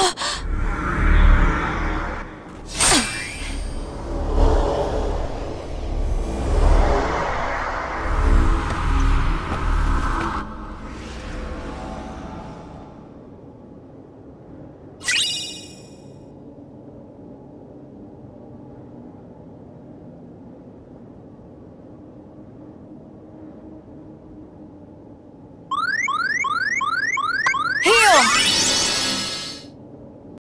あ